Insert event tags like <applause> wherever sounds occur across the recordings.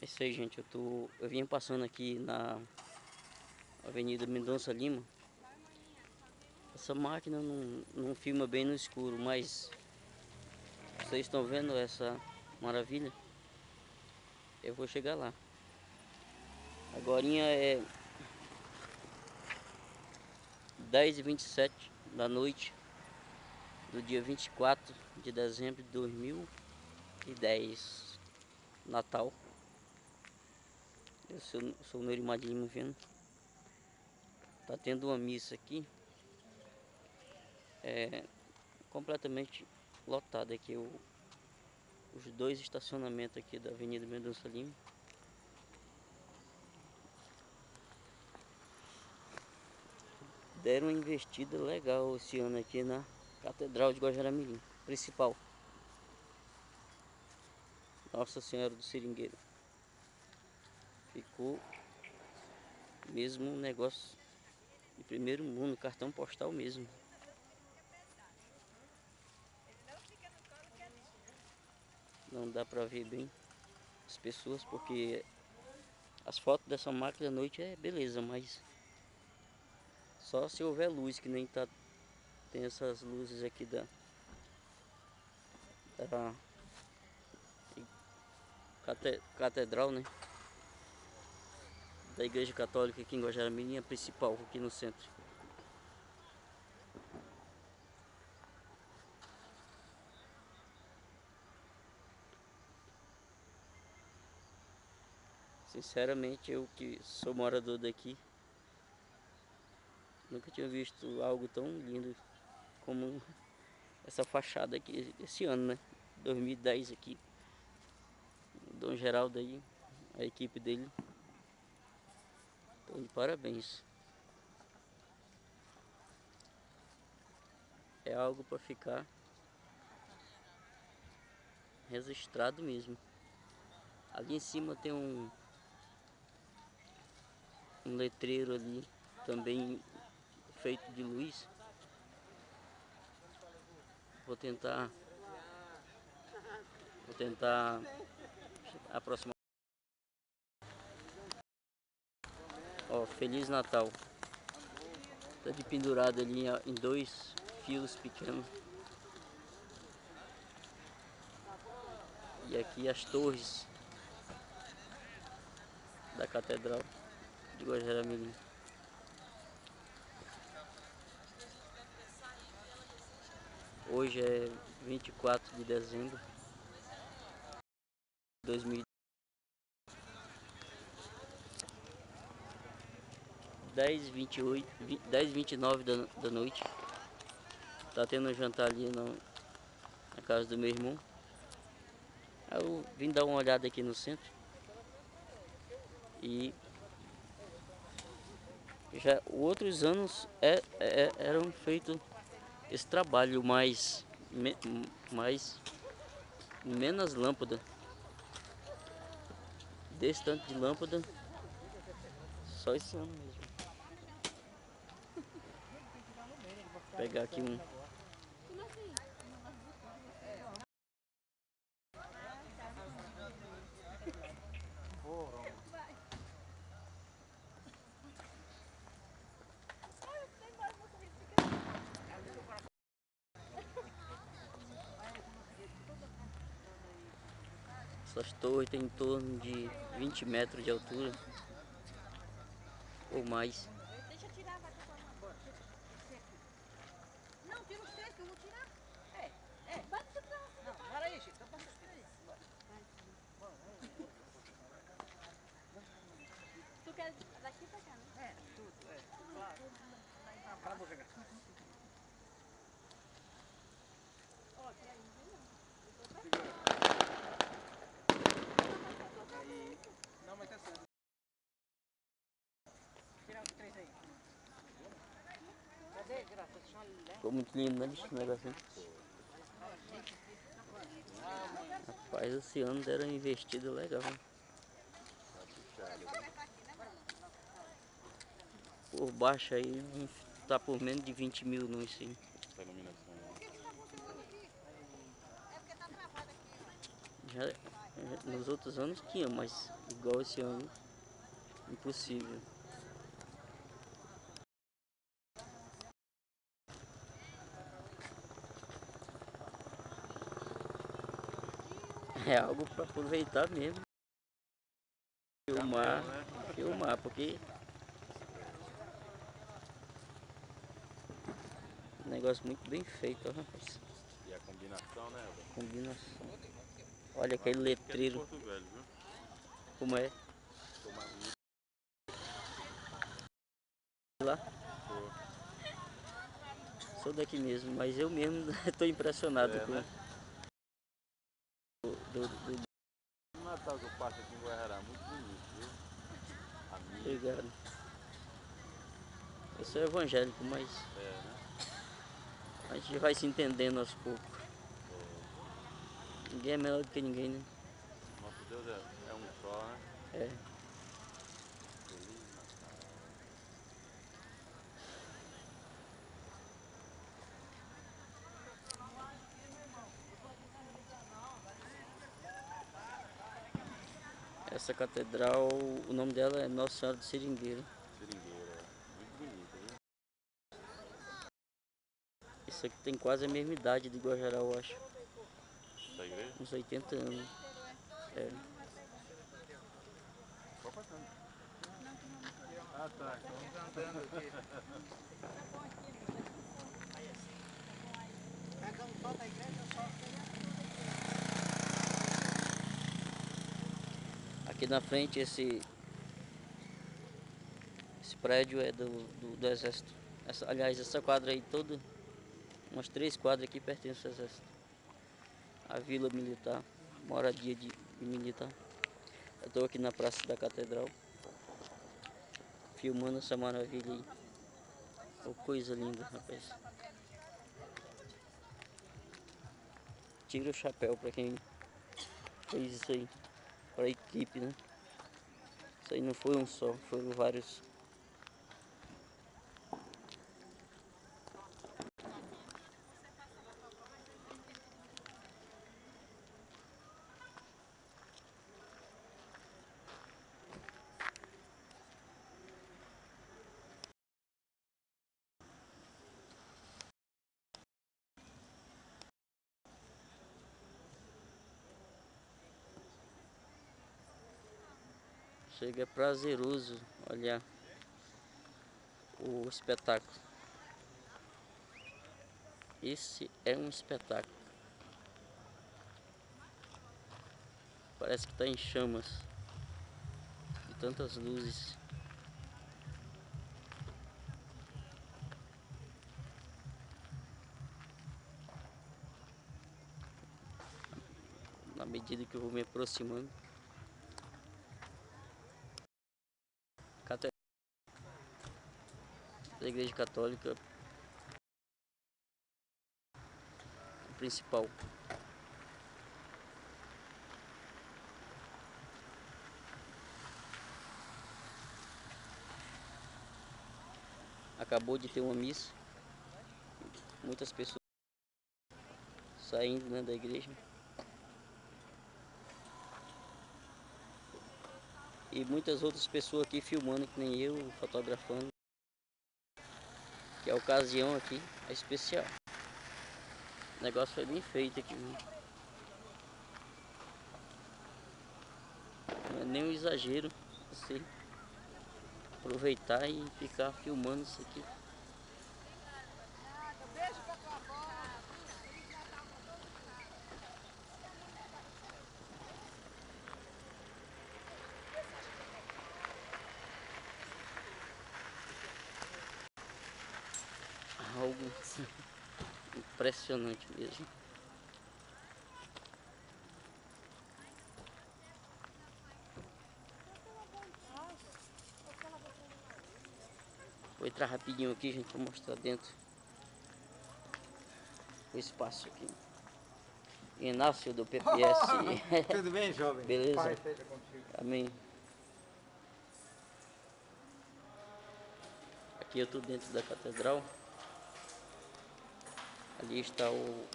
É isso aí, gente. Eu tô. Eu vim passando aqui na Avenida Mendonça Lima. Essa máquina não, não filma bem no escuro, mas vocês estão vendo essa maravilha? Eu vou chegar lá. Agora é 10 e 27 da noite do dia 24 de dezembro de 2010, Natal. Eu sou, sou o Lima vendo. Tá tendo uma missa aqui. É completamente lotada aqui o, os dois estacionamentos aqui da Avenida Mendonça Lima. Deram uma investida legal esse ano aqui na Catedral de Guajaramirim, principal. Nossa Senhora do Seringueiro. Ficou mesmo um negócio de primeiro mundo, cartão postal mesmo. Não dá pra ver bem as pessoas porque as fotos dessa máquina à noite é beleza, mas só se houver luz, que nem tá tem essas luzes aqui da, da catedral, né? Da igreja católica aqui em Guajaramirim, a principal aqui no centro. Sinceramente, eu que sou morador daqui, nunca tinha visto algo tão lindo como essa fachada aqui esse ano, né? 2010 aqui. Dom Geraldo aí, a equipe dele. Então, de parabéns. É algo para ficar registrado mesmo. Ali em cima tem um um letreiro ali também feito de luz Vou tentar. Vou tentar aproximar. Ó, Feliz Natal. Tá de pendurado ali em dois fios pequenos. E aqui as torres da Catedral de Guajaramirim. Hoje é 24 de dezembro de 2010. 10 28 10 29 da, da noite. Tá tendo um jantar ali no, na casa do meu irmão. Eu vim dar uma olhada aqui no centro. E já outros anos é, é, eram feitos esse trabalho mais, me, mais menos lâmpada desse tanto de lâmpada só esse ano mesmo. Vou pegar aqui um Essas torres têm em torno de 20 metros de altura ou mais. Deixa eu tirar, vai Não, tira os três que eu vou tirar. É, é. Bate pra Não, para aí, Chico. Então passa os três. Tu quer daqui pra cá, né? É, tudo, é. Claro. Para, vou pegar. Ó, tem aí, não. Segura. Não, mas tá certo. Tira os três aí. Cadê, graça? Ficou muito lindo, né, bicho, o negocinho? Rapaz, esse ano deram investido legal. Por baixo aí, tá por menos de 20 mil no sim. Já, já- nos outros anos tinha, mas igual esse ano, impossível. É algo para aproveitar mesmo. Filmar, filmar, porque um negócio muito bem feito, ó, rapaz. E a combinação, né, velho? Combinação. Olha aquele é letreiro, viu? como é lá. Sou daqui mesmo, mas eu mesmo <laughs> estou impressionado É, com né? Do, do, O Natal que eu passo aqui em Guarará, muito bonito, viu? Amigo, Obrigado. Eu sou evangélico, mas é, né? a gente vai se entendendo aos poucos. Ninguém é melhor do que ninguém, né? Nosso Deus é, é um só, né? É. Feliz Natal. Essa catedral, o nome dela é Nossa Senhora do Seringueiro. Seringueira, é. Muito bonito, viu? Isso aqui tem quase a mesma idade de Guajará, eu acho. Da igreja? Uns 80 anos. É. Só passando. Ah, tá. Então andando aqui. Aqui na frente esse esse prédio é do, do, do exército. Essa, aliás, essa quadra aí toda, umas três quadras aqui pertencem ao exército. A vila militar, moradia de, de militar. Eu estou aqui na Praça da Catedral, filmando essa maravilha aí. Oh, coisa linda, rapaz. Tira o chapéu para quem fez isso aí para a equipe, né? Isso aí não foi um só, foram vários. Chega é prazeroso olhar o espetáculo. Esse é um espetáculo. Parece que está em chamas tantas luzes. Na medida que eu vou me aproximando. Cate- da Igreja Católica principal. Acabou de ter uma missa. Muitas pessoas saindo né, da igreja. E muitas outras pessoas aqui filmando, que nem eu, fotografando. Que a ocasião aqui é especial. O negócio foi bem feito aqui. viu? Não é nem um exagero você aproveitar e ficar filmando isso aqui. Algo impressionante mesmo. Vou entrar rapidinho aqui, gente, para mostrar dentro o espaço aqui. Inácio do PPS. <laughs> Tudo bem, jovem? Beleza. Pai contigo. Amém. Aqui eu estou dentro da catedral. Ali está o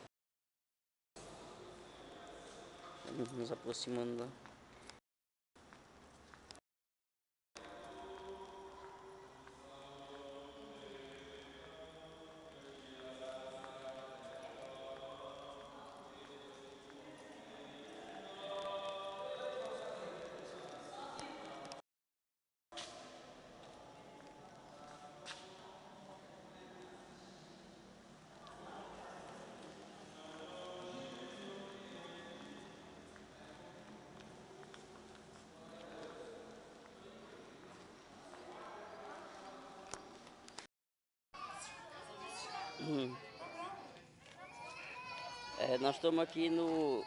nos aproximando É, nós estamos aqui no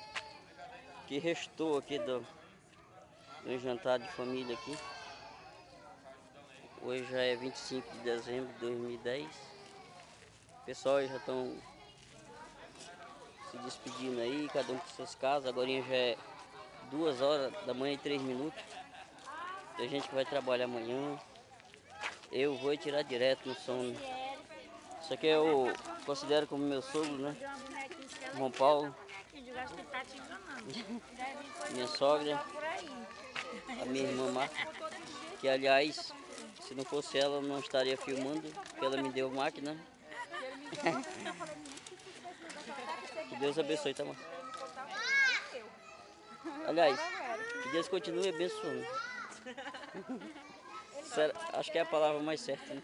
que restou aqui do, do jantar de família aqui. Hoje já é 25 de dezembro de 2010. O pessoal já estão se despedindo aí, cada um para suas casas. Agora já é duas horas da manhã e três minutos. Tem gente que vai trabalhar amanhã. Eu vou tirar direto no sono. Isso aqui eu considero como meu sogro, né? João Paulo. <laughs> Minha sogra. A minha irmã Marta. Que aliás, se não fosse ela, eu não estaria filmando, porque ela me deu máquina. <laughs> que Deus abençoe, tá, mãe? Aliás, que Deus continue abençoando. <laughs> Acho que é a palavra mais certa, né?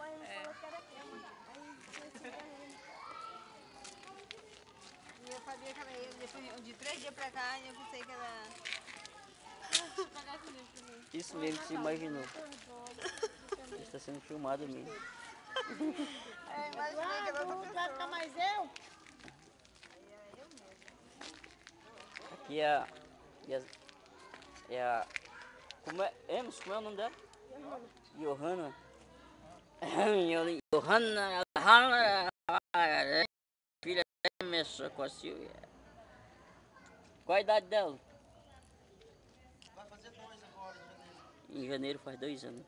E eu sabia de três dias pra cá, eu pensei que ela... Isso mesmo que se imaginou. Está sendo filmado mesmo. <laughs> É, imaginei que ela Vai ficar mais eu? Aqui é a. É a, é a como é? Emerson, como é o nome dela? Johanna. Johanna. Johanna. Filha da Emerson com a Silvia. Qual a idade dela? Vai fazer dois agora, em janeiro. Em janeiro faz dois anos.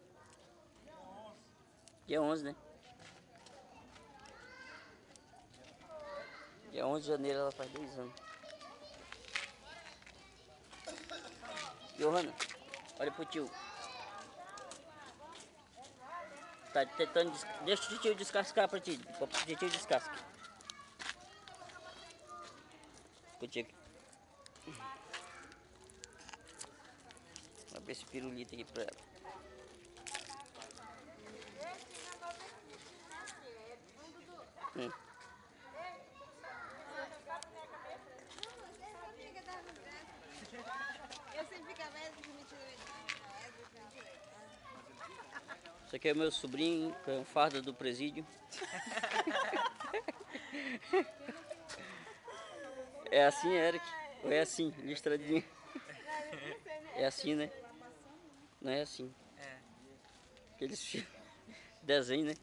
Dia 11, né? Dia 11 de janeiro ela faz dois anos. Johanna, olha pro tio. Tá tentando. Deixa o tio descascar pra ti. O tio descasca. Pro abrir esse pirulito aqui pra ela. Hum. Me tirou Isso aqui é meu sobrinho, que é farda do presídio. É assim, Eric? Ou é assim, listradinho? É assim, né? Não é assim. É. Aqueles <laughs> desenhos, né?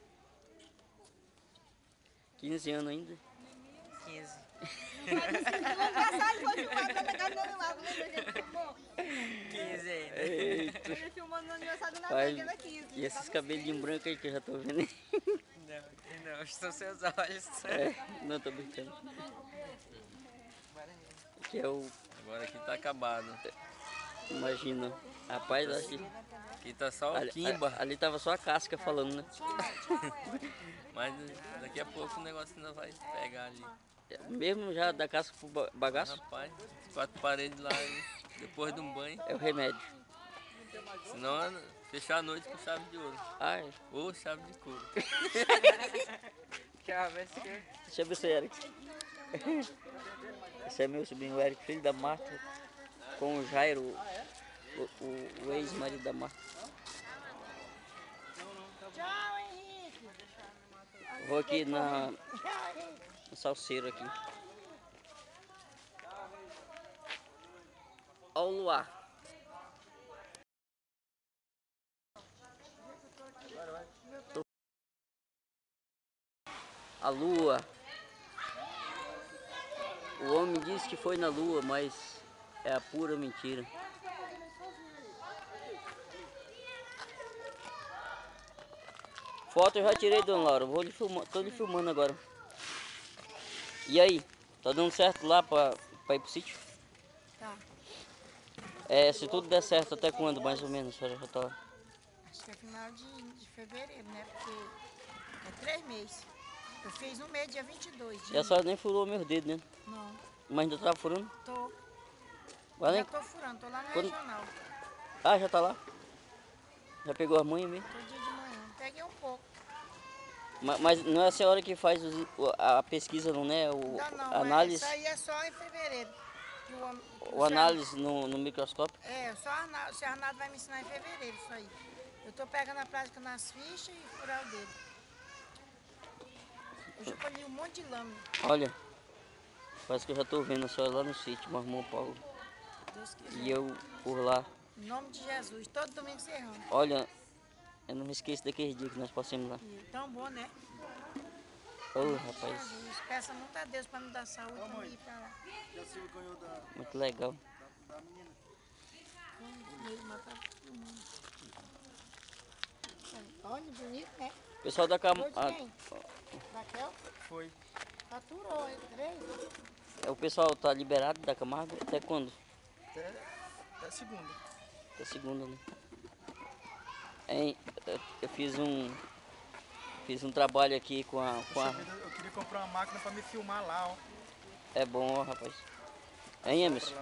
15 anos ainda. 15. Passagem, foi filmado na casa do lado, lembra que ele filmou? 15 ainda. Eita. Ele filmou no aniversário da Pai, Nata, que era 15. E esses cabelinhos brancos aí que eu já tô vendo aí. Não, não, são seus olhos. É, não tô brincando. Que é o. Agora aqui tá acabado. Imagina. Rapaz, acho que. Aqui tá só o Ali, Kimba. ali tava só a casca falando, né? <laughs> Mas daqui a pouco o negócio ainda vai pegar ali. Mesmo já da casca pro ba- bagaço, Rapaz, quatro paredes lá depois de um banho. é o remédio. Senão fechar a noite com chave de ouro. Ai, Ou chave de couro. <laughs> deixa eu ver se é Eric. <laughs> Esse é meu sobrinho Eric, filho da Marta, com o Jairo, o, o- o ex-marido da Marta. Tchau, Henrique. Vou aqui na, no salseiro aqui. Ó o luar. A lua. O homem disse que foi na lua, mas é a pura mentira. Foto eu já tirei, dona Laura. Vou lhe filmar, tô lhe filmando agora. E aí? Tá dando certo lá pra, pra ir pro sítio? Tá. É, se tudo der certo, até quando mais ou menos a senhora já tá? Acho que é final de, de fevereiro, né? Porque é três meses. Eu fiz no mês, dia 22. De... E a senhora nem furou meus dedos, né? Não, Mas ainda tá furando? tô. Já nem... tô furando, tô lá no Quando- regional. Ah, já tá lá? Já pegou as manhas mesmo? Todo dia de manhã. Peguei um pouco. Ma- Mas não é a senhora que faz os- o- a pesquisa, não né? O, Não, não. análise, É, isso aí é só em fevereiro. o, que o análise no, no microscópio? É, só Arnaldo, o senhor Arnaldo vai me ensinar em fevereiro isso aí. Eu tô pegando a prática nas fichas e furar o dedo. Hoje eu colhi um monte de lâmina. Olha, parece que eu já tô vendo a senhora lá no sítio, Marmão Paulo. E eu por lá. Em nome de Jesus. Todo domingo serrão. Olha, eu não me esqueço daqueles dias que nós passamos lá. E tão bom, né? Ô, rapaz, Jesus. Peça muito a Deus para me dar saúde para me ir para lá. Já se ganhou da, muito legal. da, da menina. Olha, bonito, né? O pessoal da Cam... Foi de ah, quem? Raquel? Foi. Faturou, hein? Três? é, o pessoal tá liberado da Camargo até quando? Até, até segunda. Até segunda, né? Hein, eu- fiz um. Fiz um trabalho aqui com a. Com a Eu queria comprar uma máquina pra me filmar lá, ó. é bom, ó, rapaz. Hein, Emerson?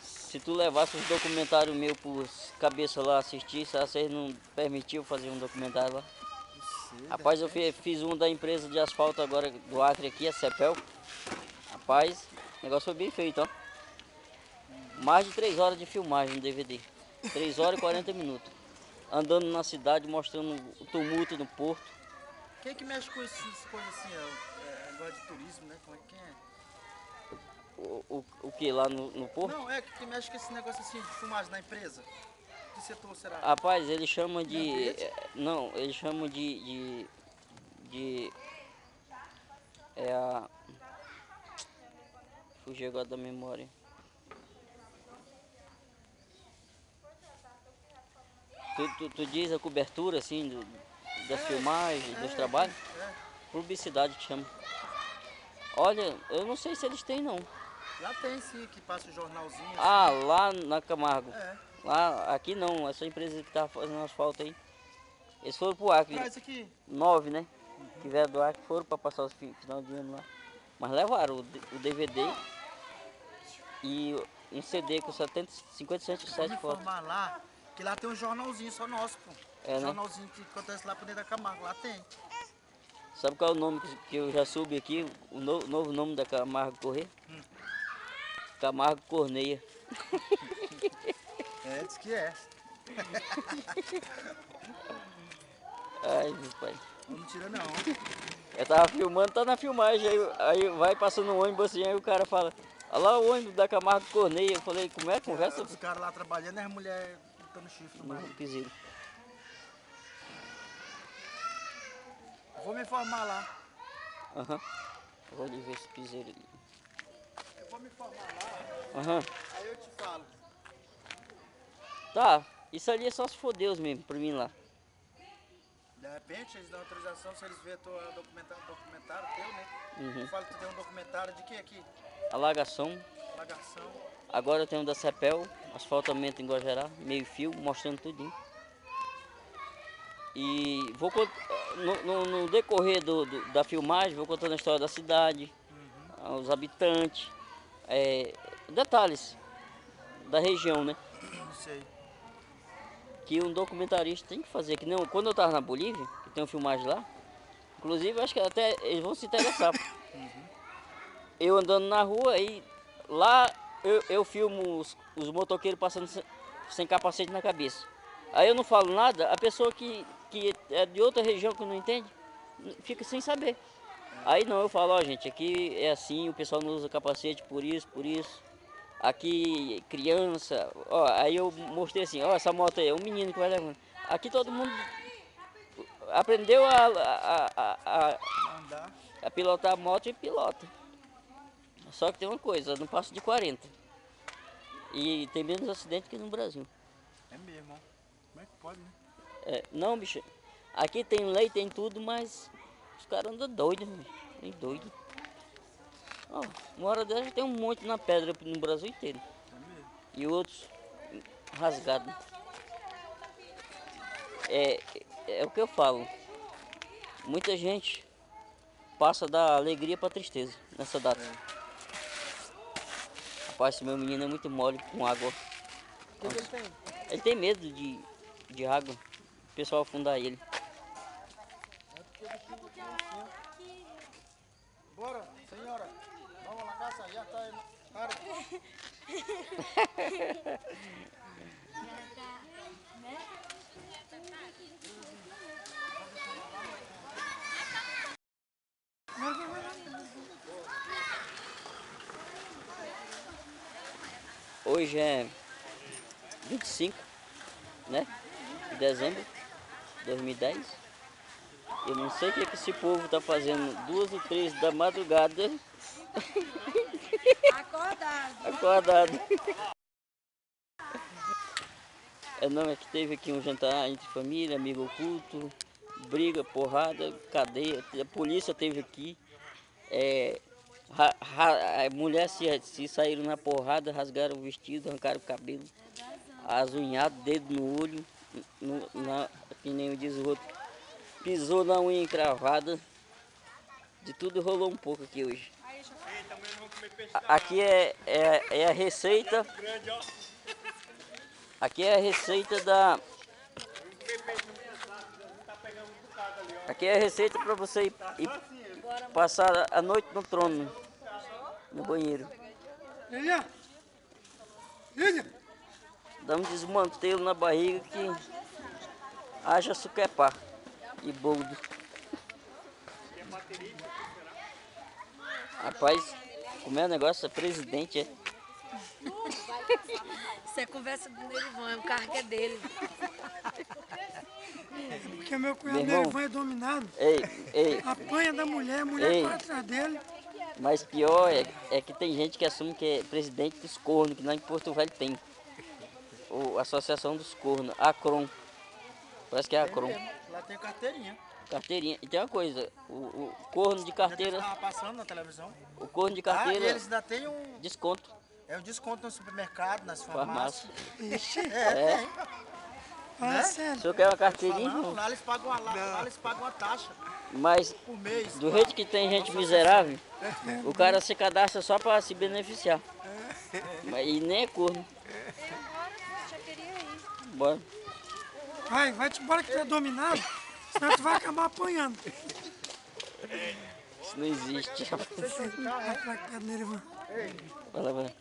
Se tu levasse os documentários meus por cabeça lá assistir, se vocês não permitiu fazer um documentário lá. Você, Rapaz, eu fi- fiz um da empresa de asfalto agora do Acre aqui, a Cepel. Rapaz, o negócio foi bem feito, ó. Mais de 3 horas de filmagem no DVD. 3 horas e 40 minutos. Andando na cidade, mostrando o tumulto no porto. Quem que mexe com essas coisas assim? É, é negócio de turismo, né? Como é que é? O, o, o que lá no, no porto? Não, é que mexe com esse negócio assim de filmagem na empresa. Que setor será? Rapaz, eles chamam de. Eh, Não, eles chamam de. de. de é a. Fugi agora da memória. Tu, tu, tu diz a cobertura assim do, das filmagens, dos trabalhos? É. Publicidade que chama. Olha, eu não sei se eles têm não. Lá tem sim, que passa o jornalzinho. Ah, lá na Camargo. assim. É. Lá, aqui não, essa empresa que tava fazendo asfalto aí. Eles foram pro Acre. Traz aqui. nove, né? Que vieram do Acre foram para passar fi- final de ano lá. Mas levaram o, o DVD e um CD com 70, 50 Vamos 107 fotos. lá, que lá tem um jornalzinho só nosso, pô. É, né? jornalzinho que acontece lá por dentro da Camargo, lá tem. Sabe qual é o nome que, eu já soube aqui? O no- novo nome da Camargo Correr? Camargo Corneia. <laughs> É, diz que é. <laughs> Ai, meu pai. Não tira não. Eu tava filmando, tá na filmagem, aí, aí vai passando um ônibus assim, aí o cara fala, olha lá o ônibus da Camargo Corneia. Eu falei, como é? Conversa Os caras lá trabalhando as mulheres botando chifre no marido. piseiro. Vou me informar lá. Aham. Vou ali ver esse piseiro ali. Eu vou me informar lá, Aham. aí eu te falo. Tá, isso ali é só se for Deus mesmo, pra mim lá. De repente eles dão autorização se eles verem teu documentário, documentário teu, né? Uhum. Eu falo que tu tem um documentário de que aqui? Alagação. Lagação. Agora tem o da Cepel, asfaltamento em Guajará, meio fio, mostrando tudinho. E vou no, no- no decorrer do, do- da filmagem, vou contando a história da cidade, os habitantes, é, detalhes da região, né? Não sei. Que um documentarista tem que fazer. Que não, quando eu estava na Bolívia, que tem uma filmagem lá, inclusive acho que até eles vão se interessar. Eu andando na rua e lá eu, eu filmo os, os motoqueiros passando sem, sem capacete na cabeça. Aí eu não falo nada, a pessoa que, que é de outra região que não entende, fica sem saber. Aí não, eu falo, ó gente, aqui é assim, o pessoal não usa capacete por isso, por isso. Aqui criança, ó, aí eu mostrei assim, ó, essa moto aí é um menino que vai levando. Aqui todo mundo aprendeu a, a, a, a, a pilotar a moto e pilota. Só que tem uma coisa, não passa de 40. E tem menos acidente que no Brasil. É mesmo, ó. Como é que pode, né? É, não, bicho, aqui tem lei, tem tudo, mas os caras andam doidos, bicho. Doido. Ó, uma hora dessa tem um monte na pedra no Brasil inteiro. É e outros rasgados. É, é o que eu falo. Muita gente passa da alegria para tristeza nessa data. Rapaz, meu menino é muito mole com água. O que, que ele tem? Ele tem medo de, de água. O pessoal afundar ele. Bora, senhora. Vamos lá casa, já tá. Cara, <laughs> Hoje é 25, né? De dezembro de 2010. Eu não sei o que, que esse povo tá fazendo duas ou três da madrugada <laughs> Acordado. acordado. É não, é que teve aqui um jantar entre família, amigo oculto, briga, porrada, cadeia, a polícia teve aqui. É, ra- ra- a mulher se, se saíram na porrada, rasgaram o vestido, arrancaram o cabelo, azunhado, dedo no olho, no, na, que nem diz o outro, pisou na unha encravada. De tudo rolou um pouco aqui hoje. Aqui é, é, é a receita. Aqui é a receita da. Aqui é a receita para você ir, ir passar a noite no trono, no banheiro. Dá um desmantelo na barriga que haja suquepá e boldo. Rapaz, como é o negócio, é presidente, é? Isso é conversa do Nerivan, o carro que é dele. <laughs> Porque meu cunhado Meu irmão. É dominado, Ei, ei, apanha da mulher, a mulher Ei. corre atrás dele. mas pior é, é que tem gente que assume que é presidente dos cornos, que lá em Porto Velho tem. O Associação dos Cornos, Acron. Parece que é Acron. Lá tem carteirinha. Carteirinha. E tem uma coisa, o, o corno de carteira, tava passando na televisão. o corno de Ah, e carteira, eles ainda têm um, desconto, é um desconto no supermercado, nas farmácias. farmácia. É, É. fala Né? sério. Se eu quero uma carteirinha, Não, lá eles pagam uma, lá, lá eles pagam uma taxa mas por mês. do jeito que tem gente miserável, o cara se cadastra só para se beneficiar. Mas, e nem é corno. Bora. Vai, vai-te embora que tu é dominado, senão tu vai acabar apanhando. Isso não existe. rapaz. Vai pra cá, Nerivan. Vai lá, vai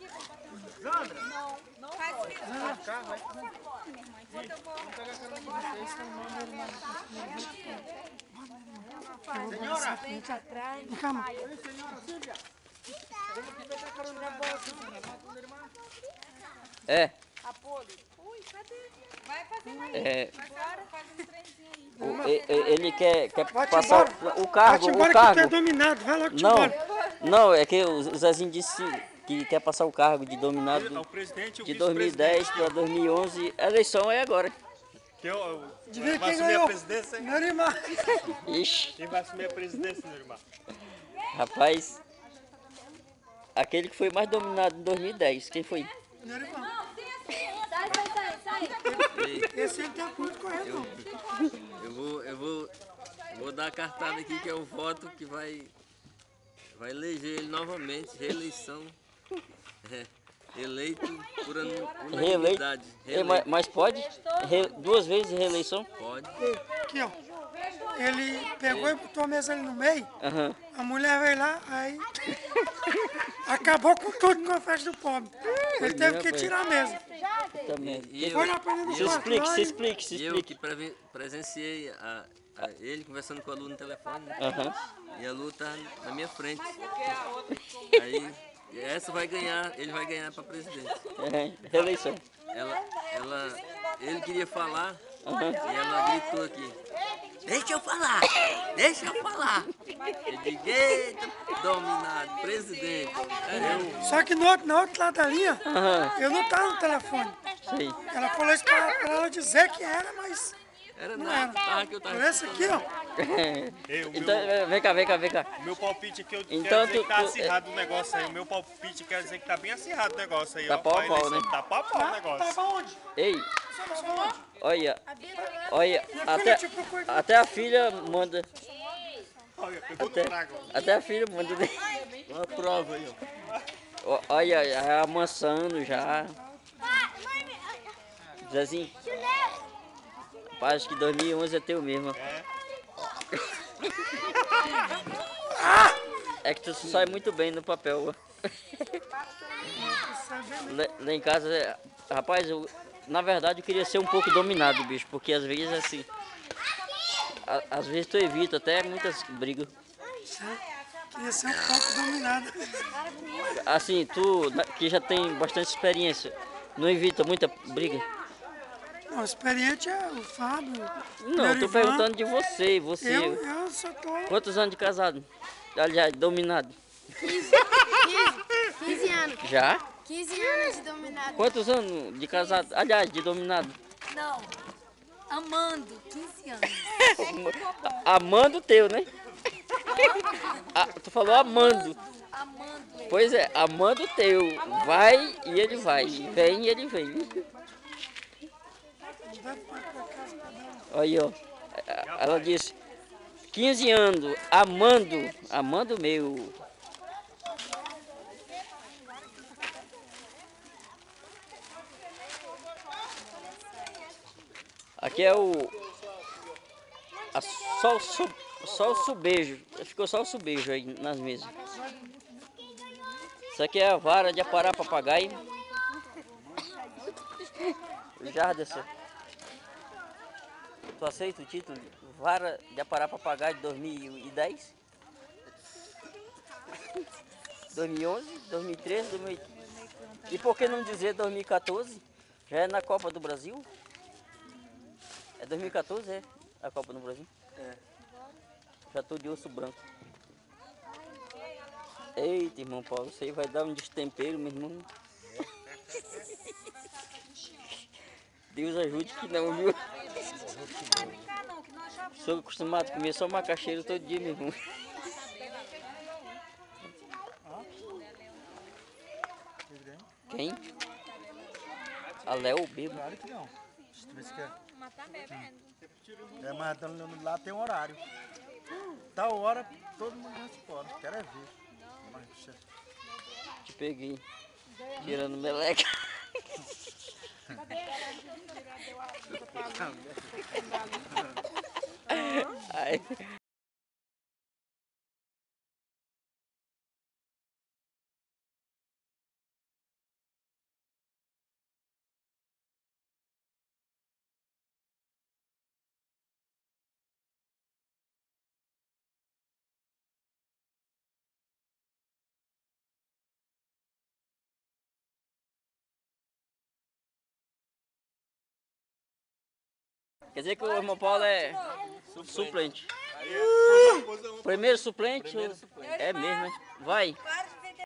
lá. Calma. É. Vai fazer mais. É, Agora faz um trenzinho aí. o- e- e- ele quer, quer passar embora. o cargo, o embora que tu é cargo. dominado, vai logo Não, embora. não, é que o Zezinho disse que quer passar o cargo de dominado É de vice-presidente. 2010 para 2011. A eleição é agora. Que eu, Adivinha vai quem assumir a presidência? hein? Nerivan. Ixi, Quem vai assumir a presidência, meu irmão? rapaz. Aquele que foi mais dominado em 2010, quem foi? Nerivan. Sai, sai, sai, sai. Esse aí tem muito correto. não. Eu vou, eu vou, vou dar a cartada aqui que é o voto que vai, vai eleger ele novamente, reeleição. É, eleito por Reeleito. unanimidade. É, mas, mas pode? Re- duas vezes reeleição? Pode. Aqui, ó. Ele pegou e botou a mesa ali no meio. Aham. A mulher veio lá, aí <laughs> acabou com tudo com a festa do pobre. Ele teve que tirar a mesa. Também. E eu, Foi lá pra dentro do Se quarto explique, se explique, se e eu explique. que preve- presenciei a, a ele conversando com a Lu no telefone? Aham. E a Lu tá na minha frente. Aí essa vai ganhar, ele vai ganhar para presidente. É, reeleição. Ela, ela, ele queria falar e ela gritou aqui. Deixa eu falar! Deixa eu falar! Eu digo, eita, dominado, presidente. Eu, Só que no outro, na outra lado da linha, Aham. eu não tava no telefone. Sei. Ela falou isso pra, pra ela dizer que era, mas era não nada, era. tava que eu tava Por esse aqui, ó. Ei, Então, meu, vem cá, vem cá, vem cá. o meu palpite aqui, eu Então quero dizer tu- que tá tu- acirrado o negócio aí. O meu palpite quer dizer que tá bem acirrado o negócio aí, Tá ó. pau a Pra pau, né? Tá pau a pau o negócio. Tava onde? Ei, olha, olha, até, até a filha manda, Olha, até, até a filha manda. Uma prova aí, ó. Olha, já amassando já. Zezinho, paz que 2011 é teu mesmo. É que tu sai muito bem no papel. Lá, em casa, é- rapaz, eu, na verdade eu queria ser um pouco dominado, bicho, porque às vezes assim, a- às vezes tu evita até muitas brigas. Queria ser um pouco dominado. Assim, tu que já tem bastante experiência, não evita muita briga? Não, o experiente é o Fábio. Não, eu tô perguntando de você, você. Eu, eu só tô. Quantos anos de casado? Aliás, dominado. 15 anos. Já? 15 anos de dominado. Quantos anos de casado? Aliás, de dominado. Não. Amando. 15 anos. <laughs> Amando teu, né? Ah, tu falou amando. Amando. Pois é, amando teu. Vai e ele vai. Vem e ele vem. Aí, ó. Ela disse, 15 anos, amando, amando meu. Aqui é o. a- só, o su, só o subejo. Ficou só o subejo aí nas mesas. Isso aqui é a vara de aparar papagaio. <laughs> Jarderson. Tu aceita o título? Vara de aparar papagaio de 2010? 2011, 2013, 2000... E por que não dizer 2014? Já é na Copa do Brasil? É 2014, é? A Copa do Brasil? É. Já tô de osso branco. Eita, irmão Paulo, isso aí vai dar um destempero, meu irmão. <laughs> Deus ajude que não, viu? Sou acostumado a comer só macaxeira todo dia, meu irmão. Quem? A Léo bebo. Claro que não. Se tu vê se quer. É, mas tá no- lá tem um horário. Tal hora, todo mundo vai fora. Quero é ver. Mas, Te peguei. Tirando meleca. <laughs> Ai. Quer dizer que o irmão Paulo é suplente. Primeiro suplente? ou- É mesmo, né? Vai.